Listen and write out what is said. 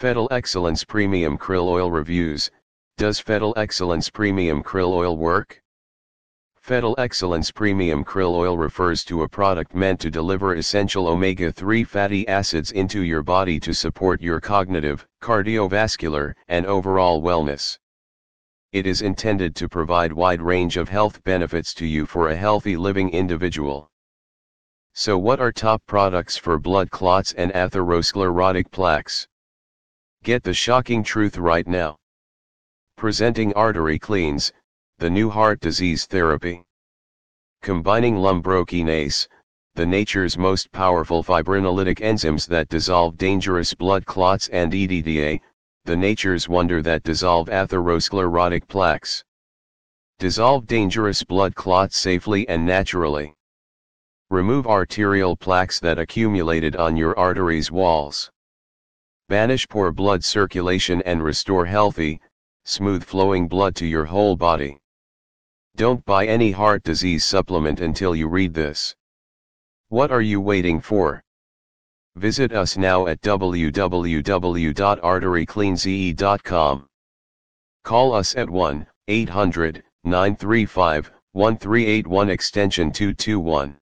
Fettle Excellence Premium Krill Oil Reviews Does Fettle Excellence Premium Krill Oil work? Fettle Excellence Premium Krill Oil refers to a product meant to deliver essential omega 3 fatty acids into your body to support your cognitive, cardiovascular, and overall wellness. It is intended to provide wide range of health benefits to you for a healthy living individual. So what are top products for blood clots and atherosclerotic plaques? Get the shocking truth right now. Presenting ArteryCleanze, the new heart disease therapy. Combining lumbrokinase, the nature's most powerful fibrinolytic enzymes that dissolve dangerous blood clots and EDTA, the nature's wonder that dissolve atherosclerotic plaques. Dissolve dangerous blood clots safely and naturally. Remove arterial plaques that accumulated on your arteries' walls. Banish poor blood circulation and restore healthy, smooth flowing blood to your whole body. Don't buy any heart disease supplement until you read this. What are you waiting for? Visit us now at www.arterycleanze.com. Call us at 1 800 935 1381 extension 221.